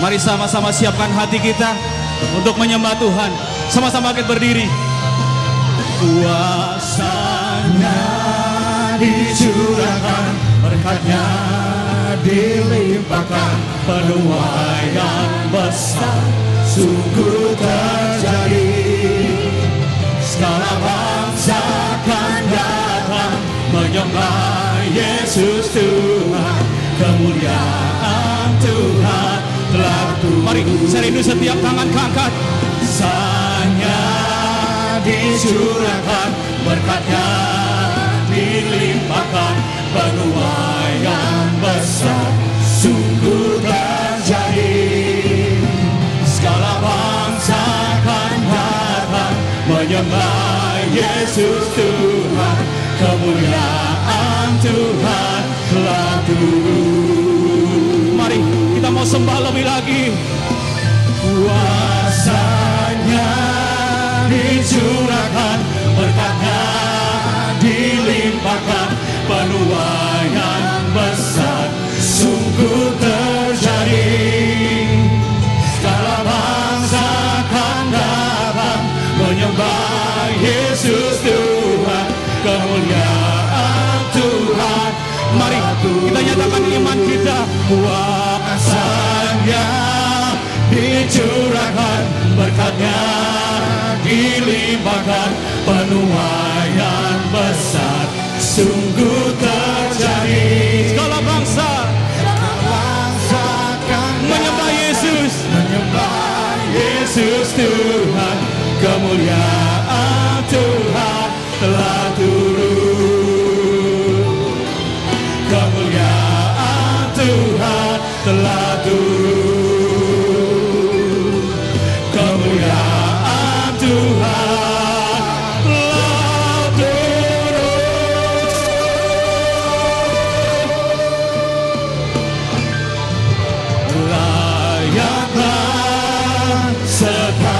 Mari sama-sama siapkan hati kita untuk menyembah Tuhan. Sama-sama kita berdiri. Kuasanya dicurahkan, berkatnya dilimpahkan, penuaian besar sungguh terjadi. Segala bangsa akan datang menyembah Yesus Tuhan, kemuliaan. Mari saya rindu setiap tangan keangkat. Sanya dicurahkan, berkatnya dilimpahkan, penuaian besar sungguh terjadi. Segala bangsa akan datang menyembah Yesus Tuhan, kemuliaan Tuhan telah turun. Sembah lebih lagi. Kuasanya dicurahkan, berkatnya dilimpahkan, penuaian besar sungguh terjadi. Segala bangsa akan datang menyembah Yesus Tuhan, kemuliaan Tuhan. Mari kita nyatakan iman kita. Kuasanya dicurahkan, berkatnya dilimpahkan, penuaian Layaklah sekarang